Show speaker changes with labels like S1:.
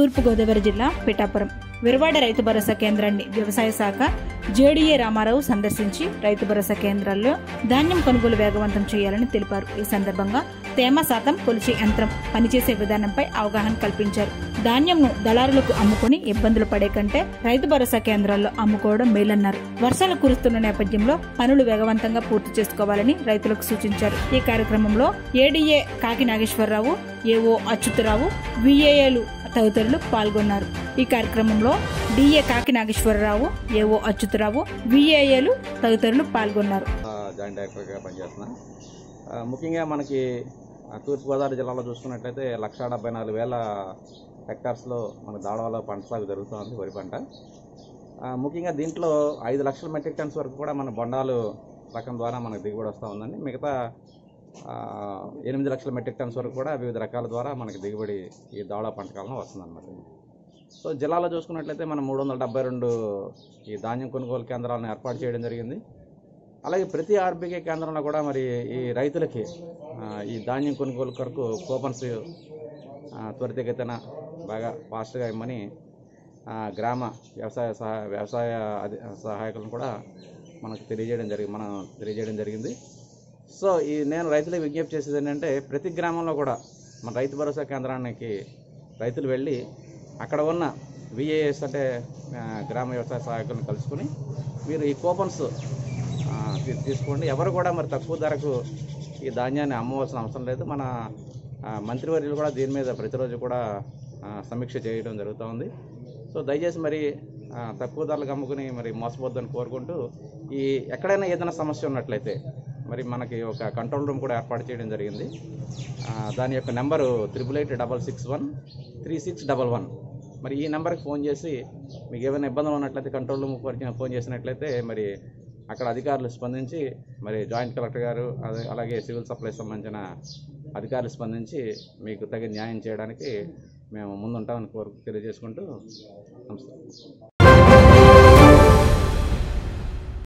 S1: తూర్పుగోదావరి జిల్లా పిఠాపురం. విరవాడ రైతు భరోసా కేంద్రాన్ని వ్యవసాయ శాఖ జేడీఏ రామారావు సందర్శించి రైతు భరోసా కేంద్రాల్లో ధాన్యం కొనుగోలు వేగవంతం చేయాలని తెలిపారు. ఈ సందర్భంగా తేమ శాతం కొలిచే యంత్రం పనిచేసే విధానంపై అవగాహన కల్పించారు. ధాన్యంను దళారులకు అమ్ముకుని ఇబ్బందులు పడే కంటే రైతు భరోసా కేంద్రాల్లో అమ్ముకోవడం మేలన్నారు. వర్షాలు కురుస్తున్న నేపథ్యంలో పనులు వేగవంతంగా పూర్తి చేసుకోవాలని రైతులకు సూచించారు. ఈ కార్యక్రమంలో ఏడీఏ కాకి నాగేశ్వరరావు ఏఓ అచ్యుతరావు విఏఏలు తదితరులు పాల్గొన్నారు. ఈ కార్యక్రమంలో డిఏ కాకి నాగేశ్వరరావు ఏఓ అచ్యుతరావు విఏఏలు తదితరులు పాల్గొన్నారు.
S2: జాయింట్ డైరెక్టర్గా పనిచేస్తున్నా. ముఖ్యంగా మనకి తూర్పుగోదావరి జిల్లాలో చూసుకున్నట్లయితే లక్ష డెబ్బై నాలుగు వేల హెక్టార్స్లో మన దాడవలో పంట సాగు జరుగుతోంది వరి పంట. ముఖ్యంగా దీంట్లో ఐదు లక్షల మెట్రిక్ టన్స్ వరకు కూడా మన బొండాలు రకం ద్వారా మనకు దిగుబడి వస్తూ ఉందండి. మిగతా ఎనిమిది లక్షల మెట్రిక్ టన్స్ వరకు కూడా వివిధ రకాల ద్వారా మనకు దిగుబడి ఈ దావళ పంటకాలంలో వస్తుందన్నమాట. సో జిల్లాలో చూసుకున్నట్లయితే మనం మూడు వందల డెబ్బై రెండు ఈ ధాన్యం కొనుగోలు కేంద్రాలను ఏర్పాటు చేయడం జరిగింది. అలాగే ప్రతి ఆర్బీకే కేంద్రంలో కూడా మరి ఈ రైతులకి ఈ ధాన్యం కొనుగోలు కొరకు కూపన్స్ త్వరితగతిన బాగా ఫాస్ట్గా ఇమ్మని గ్రామ వ్యవసాయ సహా వ్యవసాయ సహాయకులను కూడా మనకు తెలియజేయడం జరిగింది మనం తెలియజేయడం జరిగింది. సో ఈ నేను రైతులకు విజ్ఞప్తి చేసేది ఏంటంటే ప్రతి గ్రామంలో కూడా మన రైతు భరోసా కేంద్రానికి రైతులు వెళ్ళి అక్కడ ఉన్న విఏఎస్ అంటే గ్రామ వ్యవసాయ సహాయకులను కలుసుకుని మీరు ఈ కూపన్స్ తీసుకోండి. ఎవరు కూడా మరి తక్కువ ధరకు ఈ ధాన్యాన్ని అమ్మవలసిన అవసరం లేదు. మన మంత్రివర్యులు కూడా దీని మీద ప్రతిరోజు కూడా సమీక్ష చేయడం జరుగుతుంది సో దయచేసి మరి తక్కువ ధరలకు అమ్ముకుని మరి మోసపోద్దని కోరుకుంటూ ఈ ఎక్కడైనా ఏదైనా సమస్య ఉన్నట్లయితే మరి మనకి ఒక కంట్రోల్ రూమ్ కూడా ఏర్పాటు చేయడం జరిగింది. దాని యొక్క number triple eight double six one three six double one. మరి ఈ నెంబర్కి ఫోన్ చేసి మీకు ఏమైనా ఇబ్బందులు ఉన్నట్లయితే కంట్రోల్ రూమ్ ఫోన్ చేసినట్లయితే మరి అక్కడ అధికారులు స్పందించి మరి జాయింట్ కలెక్టర్ గారు అదే అలాగే సివిల్ సప్లై సంబంధించిన అధికారులు స్పందించి మీకు తగిన న్యాయం చేయడానికి మేము ముందుంటామని కోరు తెలియజేసుకుంటూ నమస్తే